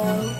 follow.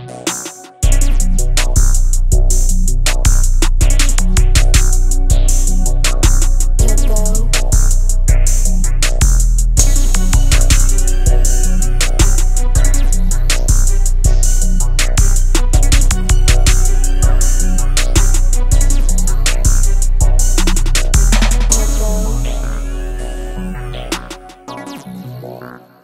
Bye.